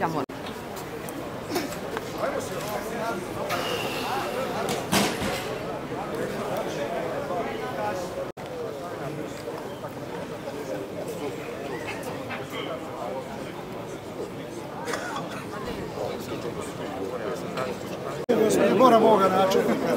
Ja moram. Moram ovoga načelnika.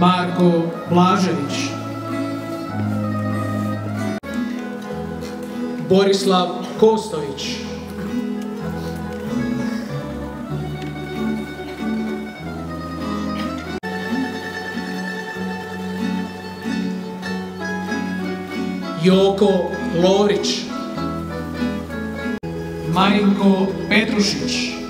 Marko Blažević. Borislav Kostović. Joko Lorić Marinko Petrušić